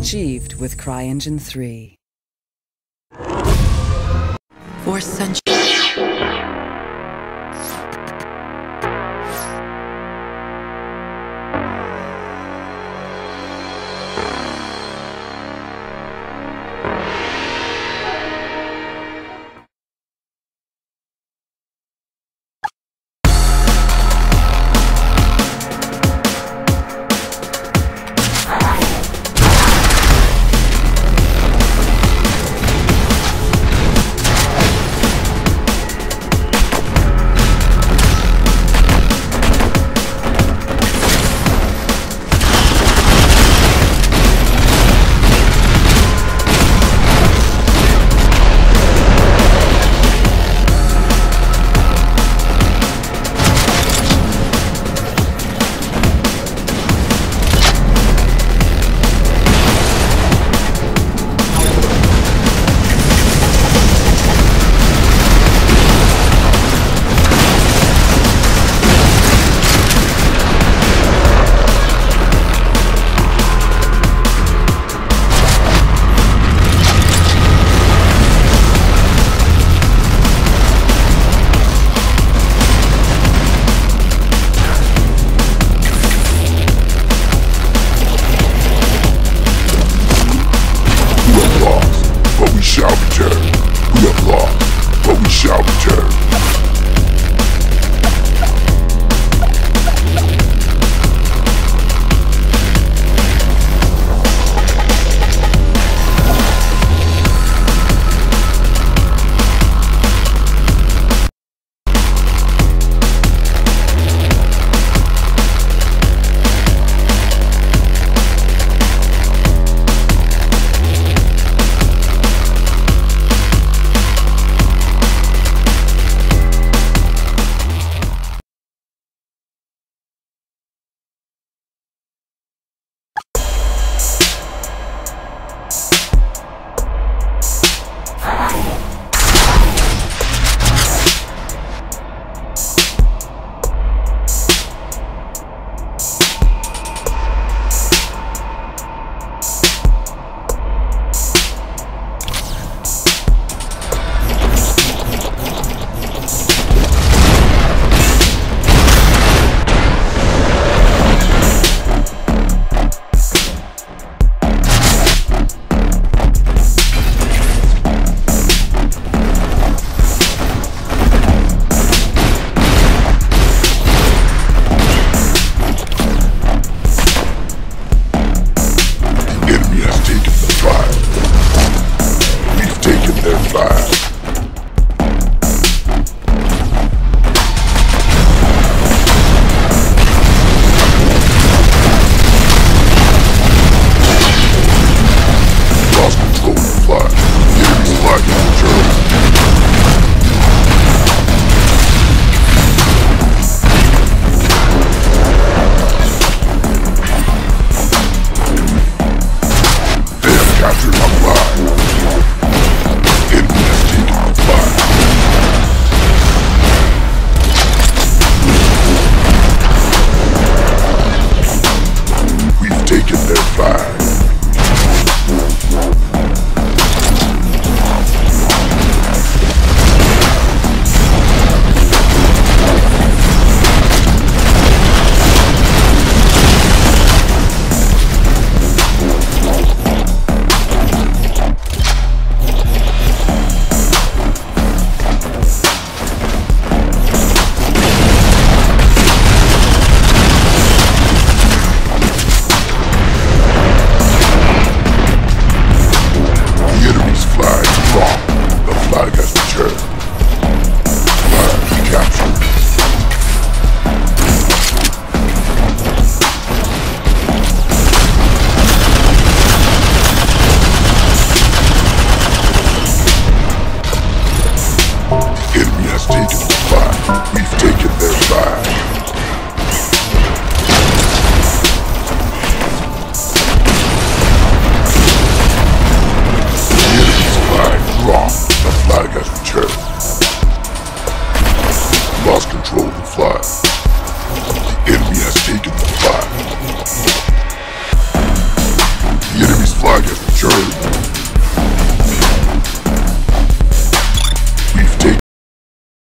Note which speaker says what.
Speaker 1: Achieved with CryEngine 3.
Speaker 2: For centuries.
Speaker 3: we are lost, but we shall return. mistaken.